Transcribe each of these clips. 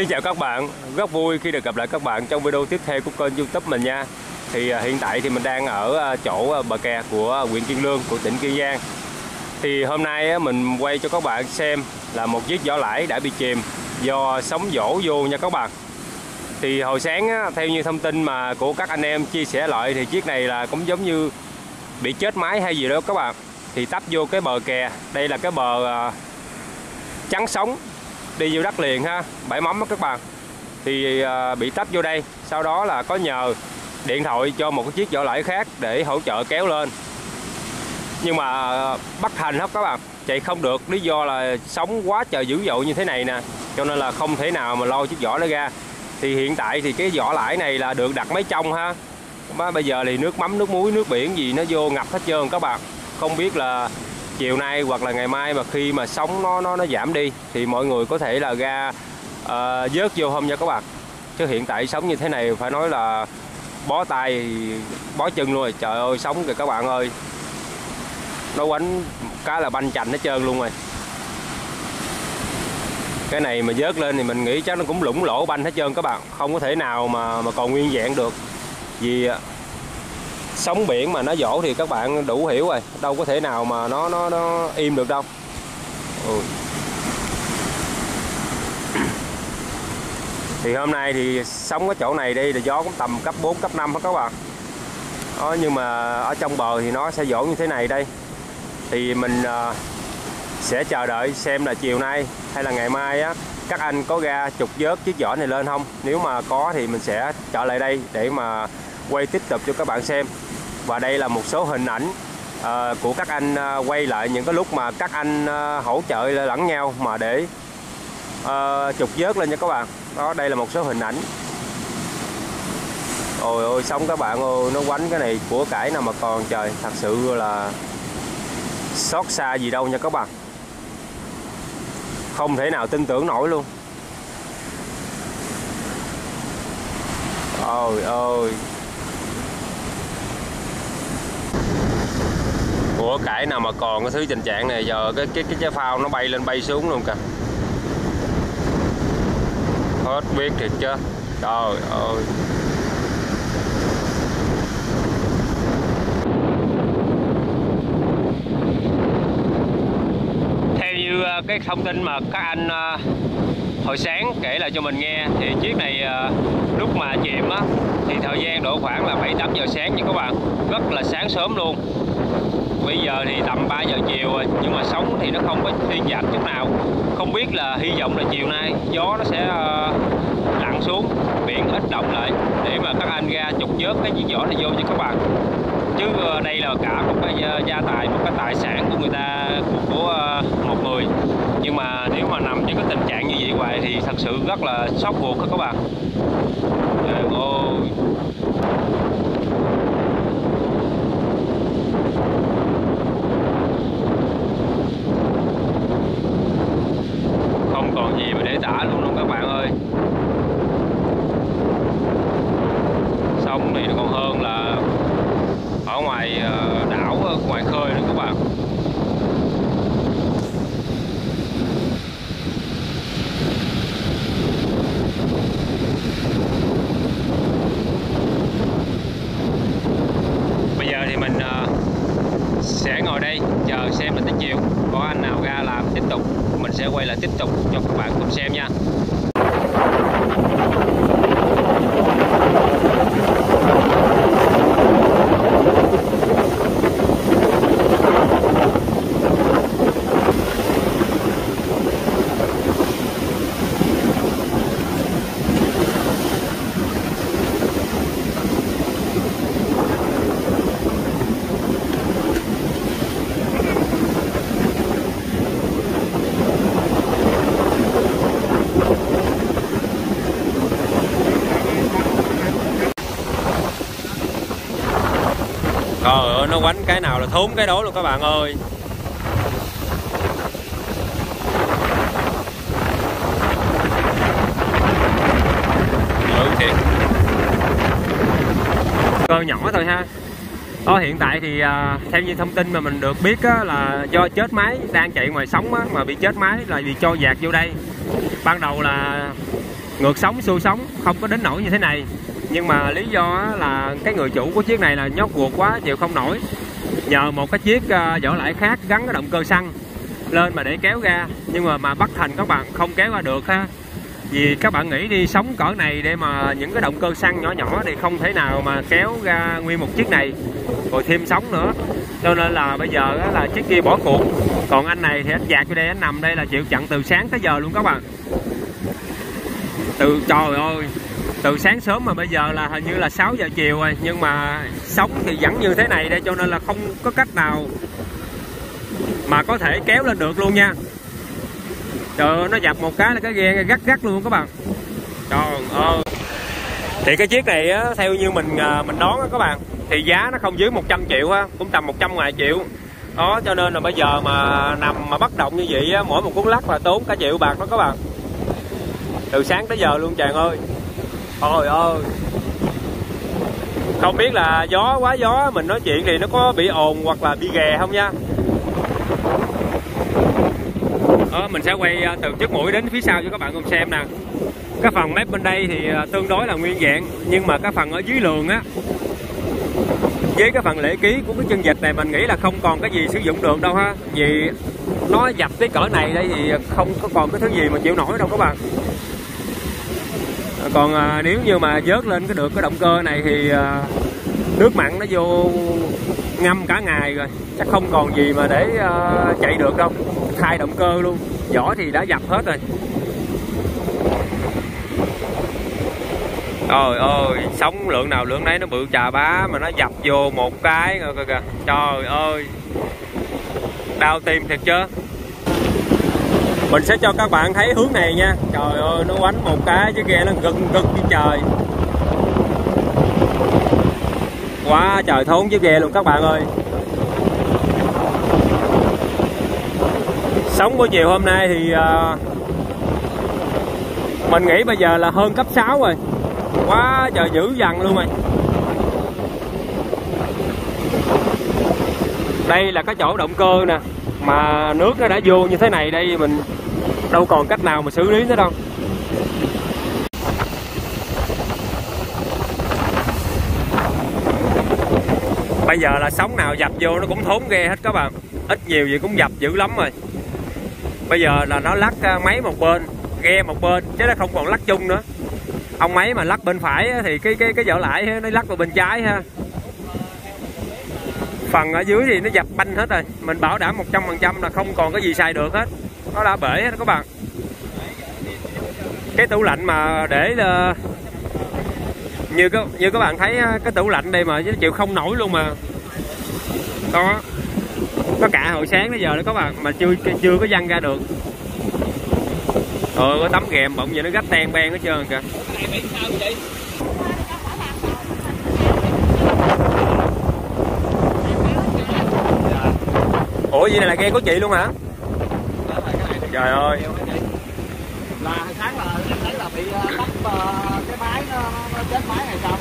Xin chào các bạn, rất vui khi được gặp lại các bạn trong video tiếp theo của kênh youtube mình nha. Thì à, hiện tại thì mình đang ở à, chỗ à, bờ kè của huyện Kiên Lương của tỉnh Kiên Giang. Thì hôm nay mình quay cho các bạn xem là một chiếc vỏ lãi đã bị chìm do sóng vỗ vô nha các bạn. Thì hồi sáng theo như thông tin mà của các anh em chia sẻ lại thì chiếc này là cũng giống như bị chết máy hay gì đó các bạn. Thì tấp vô cái bờ kè, đây là cái bờ trắng sóng đi vô đất liền ha, bãi mắm đó các bạn. Thì à, bị tấp vô đây, sau đó là có nhờ điện thoại cho một cái chiếc vỏ lãi khác để hỗ trợ kéo lên. Nhưng mà à, bất thành hết các bạn, chạy không được, lý do là sóng quá trời dữ dội như thế này nè, cho nên là không thể nào mà lôi chiếc vỏ nó ra. Thì hiện tại thì cái vỏ lãi này là được đặt máy trong ha. Bây giờ thì nước mắm, nước muối, nước biển gì nó vô ngập hết trơn các bạn. Không biết là chiều nay hoặc là ngày mai mà khi mà sóng nó nó nó giảm đi thì mọi người có thể là ra uh, vớt vô hôm nha các bạn. Chứ hiện tại sóng như thế này phải nói là bó tay bó chân luôn rồi. Trời ơi sóng kìa các bạn ơi. Nó quánh cá là banh chành hết trơn luôn rồi. Cái này mà vớt lên thì mình nghĩ chắc nó cũng lũng lỗ banh hết trơn các bạn. Không có thể nào mà mà còn nguyên vẹn được. Vì sóng biển mà nó dỗ thì các bạn đủ hiểu rồi. Đâu có thể nào mà nó nó nó im được đâu. Ừ. thì hôm nay thì sóng cái chỗ này đi là gió cũng tầm cấp 4 cấp 5 hết các bạn. Đó, nhưng mà ở trong bờ thì nó sẽ dỗ như thế này đây. Thì mình uh, sẽ chờ đợi xem là chiều nay hay là ngày mai á các anh có ra trục vớt chiếc vỏ này lên không? Nếu mà có thì mình sẽ trở lại đây để mà quay tiếp tục cho các bạn xem. Và đây là một số hình ảnh uh, của các anh uh, quay lại những cái lúc mà các anh uh, hỗ trợ lẫn nhau mà để uh, trục vớt lên nha các bạn. Đó đây là một số hình ảnh. Ôi ôi xong các bạn ơi nó quánh cái này của cải nào mà còn trời. Thật sự là xót xa gì đâu nha các bạn. Không thể nào tin tưởng nổi luôn. Ôi ôi. Của cải nào mà còn cái thứ tình trạng này, giờ cái cái cái trái phao nó bay lên, bay xuống luôn kìa. Hết biết thiệt chứ. Trời ơi. Theo như ờ, cái thông tin mà các anh ờ, hồi sáng kể lại cho mình nghe, thì chiếc này ờ, lúc mà chìm á, thì thời gian độ khoảng là 7 8 giờ sáng nha các bạn. Rất là sáng sớm luôn bây giờ thì tầm 3 giờ chiều rồi nhưng mà sóng thì nó không có thuyên giảm chút nào. Không biết là hy vọng là chiều nay gió nó sẽ uh, lặn xuống biển ít động lại để mà các anh ra trục vớt cái chiếc vỏ này vô cho các bạn. Chứ uh, đây là cả một cái uh, gia tài một cái tài sản của người ta của, của uh, một người. Nhưng mà nếu mà nằm trong cái tình trạng như vậy hoài thì thật sự rất là sốc buộc các bạn. Sẽ ngồi đây chờ xem mình tới chiều. Có anh nào ra làm tiếp tục, mình sẽ quay lại tiếp tục cho các bạn cùng xem nha trời ơi nó quánh cái nào là thốn cái đó luôn các bạn ơi. Ừ thiệt. Cơ nhỏ thôi ha. Đó hiện tại thì uh, theo như thông tin mà mình được biết á, là do chết máy đang chạy ngoài sóng á, mà bị chết máy là vì cho dạt vô đây. Ban đầu là ngược sóng xuôi sóng không có đến nổi như thế này nhưng mà lý do là cái người chủ của chiếc này là nhót ruột quá, chịu không nổi. Nhờ một cái chiếc ờ, vỏ lãi khác gắn cái động cơ xăng lên mà để kéo ra. Nhưng mà mà bắt thành các bạn, không kéo ra được ha. Vì các bạn nghĩ đi, sống cỡ này để mà những cái động cơ xăng nhỏ nhỏ thì không thể nào mà kéo ra nguyên một chiếc này. Rồi thêm sóng nữa. Cho nên là bây giờ là chiếc kia bỏ cuộc. Còn anh này thì anh dạt vô đây, anh nằm đây là chịu chặn từ sáng tới giờ luôn các bạn. Từ trời ơi từ sáng sớm mà bây giờ là hình như là 6 giờ chiều rồi nhưng mà sóng thì vẫn như thế này đây cho nên là không có cách nào mà có thể kéo lên được luôn nha. Trời nó dập một cái là cái ghe gắt gắt luôn các bạn. Trời ơi. Thì cái chiếc này á, theo như mình à, mình đoán á các bạn thì giá nó không dưới 100 triệu á cũng tầm 100 ngoài triệu. Đó cho nên là bây giờ mà nằm mà bất động như vậy á, mỗi một cuốn lắc là tốn cả triệu bạc đó các bạn. Từ sáng tới giờ luôn chàng ơi. Trời ơi. Không biết là gió quá gió mình nói chuyện thì nó có bị ồn hoặc là bị ghè không nha? Đó, mình sẽ quay ờ, từ trước mũi đến phía sau cho các bạn cùng xem nè. Cái phần mép bên đây thì ờ, tương đối là nguyên dạng nhưng mà cái phần ở dưới lường á với cái phần lễ ký của cái chân dịch này mình nghĩ là không còn cái gì sử dụng được đâu ha. Vì nó dập tới cỡ này đây thì không có còn cái thứ gì mà chịu nổi đâu các bạn còn à, nếu như mà vớt lên cái được cái động cơ này thì à, nước mặn nó vô ngâm cả ngày rồi. Chắc không còn gì mà để à, chạy được đâu. Thay động cơ luôn. Vỏ thì đã dập hết rồi. Trời ơi sống lượng nào lượng đấy nó bự chà bá mà nó dập vô một cái rồi kìa kìa. Trời ơi. Đau tim thiệt chứ mình sẽ cho các bạn thấy hướng này nha. Trời ơi nó quánh một cái chứ ghe nó gần gần như trời. Quá trời thốn chứ ghe luôn các bạn ơi. Sống buổi chiều hôm nay thì uh, mình nghĩ bây giờ là hơn cấp 6 rồi. Quá trời dữ dằn luôn rồi. Đây là cái chỗ động cơ nè. Mà nước nó đã vô như thế này đây mình đâu còn cách nào mà xử lý nữa đâu. Bây giờ là sóng nào dập vô nó cũng thốn ghe hết các bạn. Ít nhiều gì cũng dập dữ lắm rồi. Bây giờ là nó lắc à, máy một bên, ghe một bên, chứ nó không còn lắc chung nữa. Ông máy mà lắc bên phải thì cái cái cái vỏ lãi nó lắc vào bên trái ha. Phần ở dưới thì nó dập banh hết rồi. Mình bảo đảm 100% là không còn cái gì xài được hết nó đã bể hết các bạn. Cái tủ lạnh mà để uh, như các như các bạn thấy cái tủ lạnh đây mà chịu không nổi luôn mà. Đó. Có cả hồi sáng tới giờ đó các bạn mà chưa chưa có văng ra được. Ờ có tấm ghèm bỗng giờ nó gách tan ben hết trơn kìa. Ủa gì này là ghe của chị luôn hả? Trời ơi. Là sáng là em thấy là bị bắt cái máy nó, nó chết máy hay sao?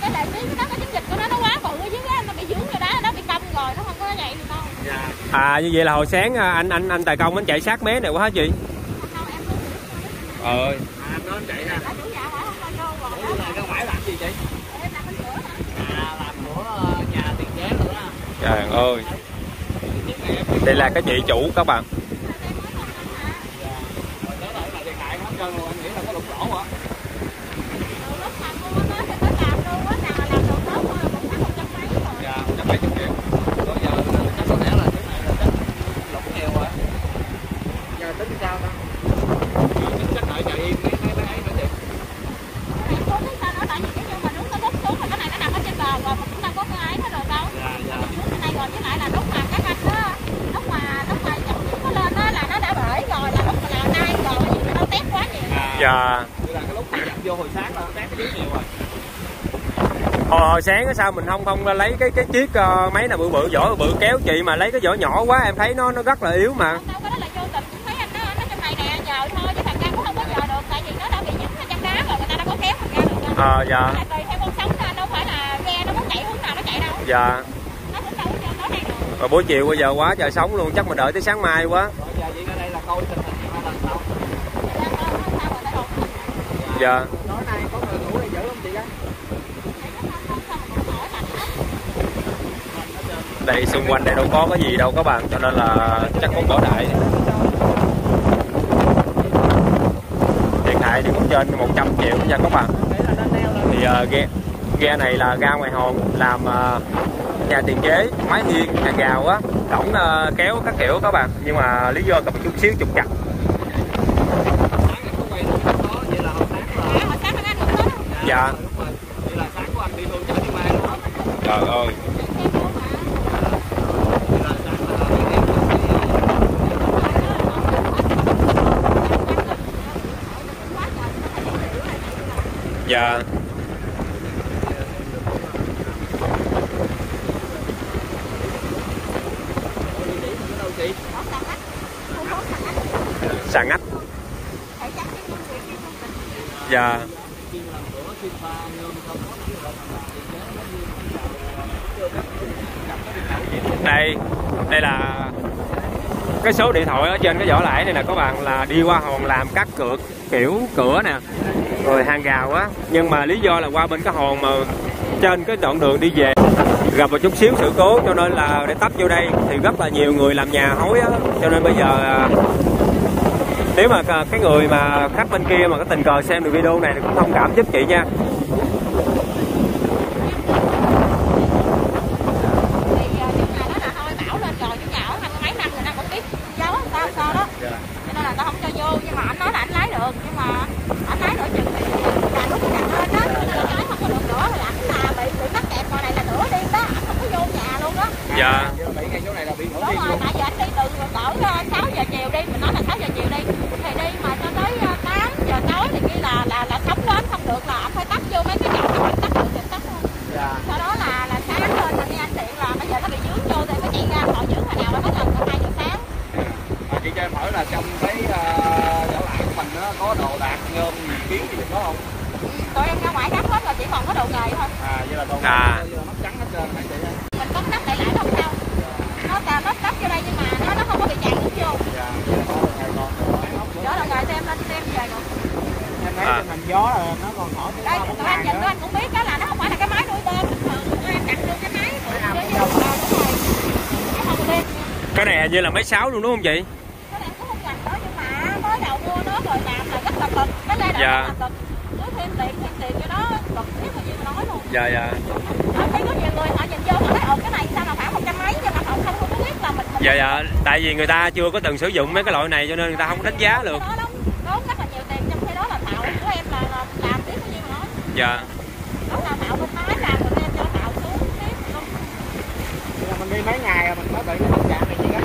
Cái đại lý cái đó cái chiến dịch của nó nó quá bự ở dưới á nó bị dướng vô đá nó bị cong rồi nó không có nhảy được đâu. Dạ. À như vậy là hồi sáng anh anh anh tài công anh chạy sát mé này quá hả chị? Không em không ờ. À nó chạy ra. Không rồi. Này à làm của nhà tiền vé nữa. Á trời ơi đây là cái chị chủ các bạn rồi tới đây là thiệt hại hết trơn luôn anh nghĩ là có lục lỗ hả từ lúc mà mua nó thì có làm luôn á nào mà làm được tốt thôi cũng tháng một trăm mấy rồi dạ một trăm bảy chục triệu rồi giờ chắc có lẽ là cái này là chắc lục nhiều rồi giờ tính sao ta tính chắc đợi chạy im mấy mấy mấy ấy nữa chị em cố biết sao nó tại vì cái như mà đúng cái bút xuống là cái này nó nằm ở trên bờ rồi mà cũng đâu có cái ấy nó rồi đâu dạ dạ xuống trên đây rồi với lại là lúc mà các anh đó lúc mà lúc mà nhập nó lên đó là nó đã bể rồi là lúc mà là nay rồi vì nó tét quá nhiều à dạ như là cái lúc mà nhập vô hồi sáng là nó tét cái dưới nhiều rồi hồi, hồi sáng á sao mình không không lấy cái cái chiếc uh, máy nào bự bự vỏ bự kéo chị mà lấy cái vỏ nhỏ quá em thấy nó nó rất là yếu mà. Đâu có đó là vô tình. Cũng thấy anh nó nó trong này nè nhờ thôi chứ thằng ra cũng không có nhờ được tại vì nó đã bị dính ở trong đá rồi người ta đâu có kéo thằng ra được đâu. Ờ dạ. Tại tùy theo con sóng ra đâu phải là ghe nó muốn chạy hướng nào nó chạy đâu. Dạ. Nó cũng đâu có cho nó đây được. Rồi buổi chiều bây giờ quá trời sống luôn chắc mình đợi tới sáng mai quá. Rồi giờ chị ở đây là coi tình hình là dạ tối nay có người ngủ đây dữ không chị á đây xung quanh đây đâu có cái gì đâu các bạn cho nên là chắc cũng bỏ đại. Thiệt hại thì cũng trên 100 triệu nha các bạn. Thì uh, ghe ghe này là ga ngoài hòn làm uh, nhà tiền chế máy nghiêng nhà gào á cổng uh, kéo các kiểu các bạn. Nhưng mà lý do gặp chút xíu trục chặt dạ. Trời ơi được đó vậy là hồi sáng là À, hồi sáng nó ăn được hết. dạ đúng rồi vậy là sáng của anh đi luôn chở đi mang đúng không trời ơi vậy là sáng là đi đi dạ. Xà ngách sàn dạ. Đây đây là cái số điện thoại ở trên cái vỏ lãi này nè, các bạn là đi qua hòn làm cắt cửa kiểu cửa nè rồi, hàng rào á. Nhưng mà lý do là qua bên cái hòn mà trên cái đoạn đường đi về, gặp một chút xíu sự cố, cho nên là để tấp vô đây thì rất là nhiều người làm nhà hối á. Cho nên bây giờ à, nếu mà à, cái người mà khách bên kia mà có tình cờ xem được video này thì cũng thông cảm giúp chị nha thì ờ, nhưng mà nó là thôi bảo lên rồi chứ nhà ở hai mươi mấy năm người ta cũng biết giấu sao sao đó cho nên là tao không cho vô nhưng mà anh nói là anh lái được nhưng mà anh lái nửa chừng thì là lúc cái đặt lên đó cho nên là lái không có được nữa thì ảnh là bị bị mắc kẹt ngoài này là nửa đêm đó ảnh không có vô nhà luôn đó dạ bị ngay chỗ này là bị nổi đúng điên rồi luôn tại vì anh đi từ cỡ ờ, 6 giờ chiều đi mình nói là 6 giờ chiều đi thì đi mà cho tới ờ, 8 giờ tối thì kia là là là sống đến không được là anh phải tắt vô mấy cái dòng anh tắt được thì tắt luôn dạ sau đó là là sáng lên rồi nghe anh điện là bây giờ nó bị dướng vô thì phải chạy ra họ dưỡng hồi nào là hết lần từ hai giờ sáng mà chị cho em hỏi là trong cái uh, vỏ lại của mình nó có đồ đạc nhôm gì kiến gì được đó không tụi em ra ngoài đắp hết rồi chỉ còn có đồ nghề thôi à vậy là đồ À. vậy là mắt trắng hết trơn hả chị á mình có đắp lại lại không sao nó là nó đắp vô đây nhưng mà nó nó không có bị tràn nước vô dạ vậy là có đồ nghề còn đồ bán ốc nữa đó là nghề đem lên đem về rồi em thấy À. thành gió là nó còn hỏi tới đây tụi anh nhìn anh cũng biết đó là nó không phải là cái máy nuôi tôm bình thường tụi em đặt vô cái máy cái này hình như là máy sáo luôn đúng không chị? Cái này cũng không dành nữa nhưng mà mới đầu mua nó rồi làm là rất là cực. Cái giai đoạn Dạ. rất là cực. Cứ thêm tiền thêm tiền cho nó cực biết bao nhiêu mà nói luôn. Dạ dạ. Ở thấy có nhiều người họ nhìn vô họ nói ồ cái này sao là khoảng một trăm mấy nhưng mà họ không không có biết là mình mình dạ dạ. Tại vì người ta chưa có từng sử dụng mấy cái loại này cho nên người ta không đánh giá được giờ mình đi mấy ngày rồi mình mới bị cái tình trạng này chị á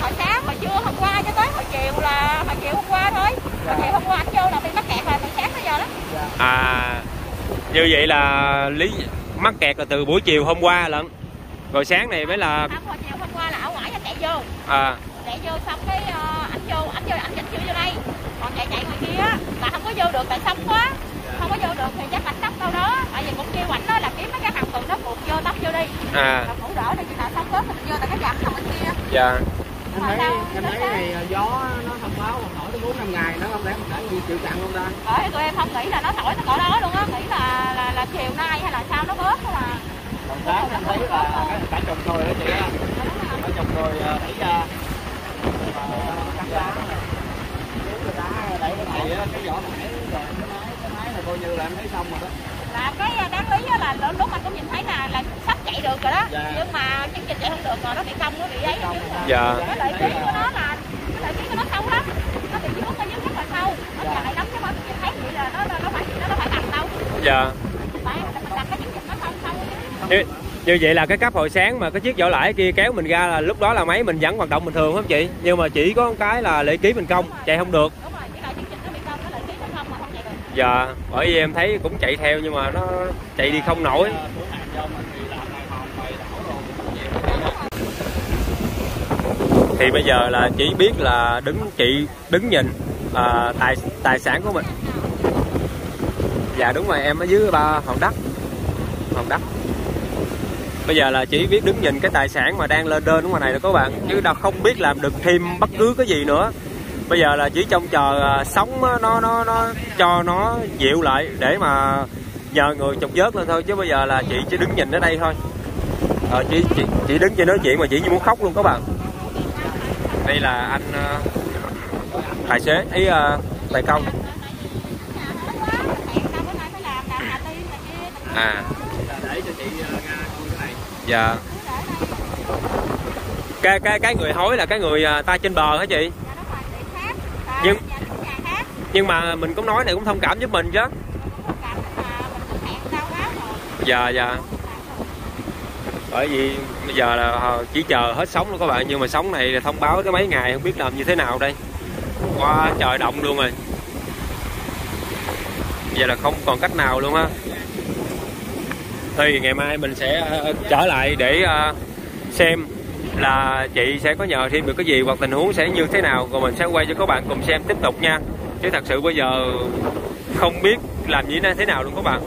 hồi sáng hồi trưa hôm qua cho tới hồi chiều là hồi chiều hôm qua thôi. Hồi chiều hôm qua anh vô là bị mắc kẹt rồi từ sáng tới giờ đó. À như vậy là lý mắc kẹt là từ buổi chiều hôm qua lận. Rồi sáng này mới là không hồi chiều hôm qua là ở ngoài anh chạy vô. À. Chạy vô xong cái ờ, ảnh vô ảnh vô ảnh chỉnh chưa vô đây. Còn chạy chạy ngoài kia á, là không có vô được tại sông quá không có vô được thì chắc ảnh tấp đâu đó tại vì cũng kêu ảnh đó là kiếm mấy cái hàng tuần nó buộc vô tấp vô đi à là cũng đỡ đi chứ nào xong tết thì mình vô tại cái dầm nằm bên kia dạ em thấy em thấy cái này gió nó thông báo còn nổi tới bốn năm ngày nữa không lẽ mình đã gì chịu chặn luôn ta ở tụi em không nghĩ là nó thổi nó cỡ đó luôn á nghĩ là là là chiều nay hay là sao nó bớt hay là còn sáng em thấy là cái cả chồng rồi đó chị á cả chồng rồi đẩy ra đẩy cái này á cái vỏ thải rồi cái máy cái máy này coi như là em thấy xong rồi đó. Là cái đáng lý á là lúc- lúc anh cũng nhìn thấy là là sắp chạy được rồi đó. Dạ. nhưng mà chương trình chạy không được rồi nó bị cong nó bị ấy chứ dạ. Cái lợi phí của nó là cái lợi phí của nó sâu lắm. Nó bị dướng ở dưới rất là sâu. Nó Dạ. dài lắm chứ mà nhìn thấy vậy là nó nó nó phải nó phải bằng đâu. Dạ. Phải mình đặt cái chương trình nó sâu sâu như, như vậy là cái cấp hồi sáng mà cái chiếc vỏ lãi kia kéo mình ra là lúc đó là máy mình vẫn hoạt động bình thường không chị? Nhưng mà chỉ có cái là lệ ký mình công chạy không được. đúng rồi chỉ là chương trình nó bị cong cái lợi phí nó không mà giờ bởi vì em thấy cũng chạy theo nhưng mà nó chạy đi không nổi. Thì bây giờ là chỉ biết là đứng chị đứng nhìn à, tài tài sản của mình. Dạ đúng rồi em ở dưới ba hòn đất. Hòn đất. Bây giờ là chỉ biết đứng nhìn cái tài sản mà đang lên đơn ở ngoài này rồi các bạn. Chứ đâu không biết làm được thêm bất cứ cái gì nữa bây giờ là chỉ trông chờ à, sóng nó nó nó cho nó dịu lại để mà nhờ người chục vớt lên thôi. Chứ bây giờ là chị chỉ đứng nhìn ở đây thôi. Ờ, chị, chị chị đứng trên nói chuyện mà chị như muốn khóc luôn các bạn. Đây là anh à, tài xế. Ý à, tài công. À. Cái dạ. Cái cái cái người hối là cái người ta trên bờ hả chị? Nhưng- nhưng mà mình cũng nói này cũng thông cảm giúp mình chứ. Dạ dạ. Bởi vì bây giờ là ờ, chỉ chờ hết sóng luôn các bạn, nhưng mà sóng này là thông báo cái mấy ngày, không biết làm như thế nào đây. Qua trời động luôn rồi. Giờ là không còn cách nào luôn á. Thì ngày mai mình sẽ ờ, trở lại để ờ, xem là chị sẽ có nhờ thêm được cái gì hoặc tình huống sẽ như thế nào, rồi mình sẽ quay cho các bạn cùng xem tiếp tục nha. Chứ thật sự bây giờ không biết làm gì thế nào luôn các bạn.